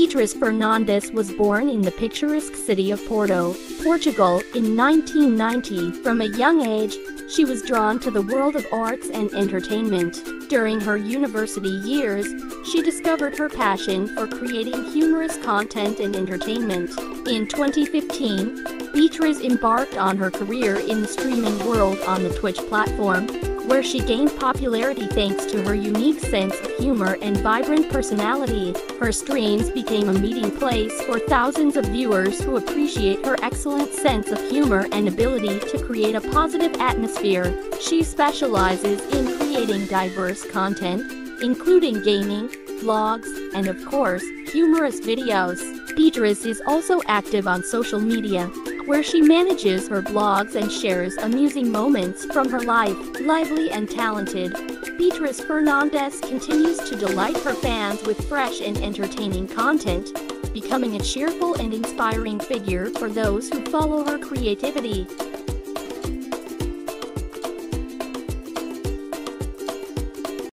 Beatriz Fernandes was born in the picturesque city of Porto, Portugal, in 1990. From a young age, she was drawn to the world of arts and entertainment. During her university years, she discovered her passion for creating humorous content and entertainment. In 2015, Beatriz embarked on her career in the streaming world on the Twitch platform, where she gained popularity thanks to her unique sense of humor and vibrant personality. Her streams became a meeting place for thousands of viewers who appreciate her excellent sense of humor and ability to create a positive atmosphere. She specializes in creating diverse content, including gaming, vlogs, and of course, humorous videos. Beatriz is also active on social media, where she manages her blogs and shares amusing moments from her life. Lively and talented, Beatriz Fernandes continues to delight her fans with fresh and entertaining content, becoming a cheerful and inspiring figure for those who follow her creativity.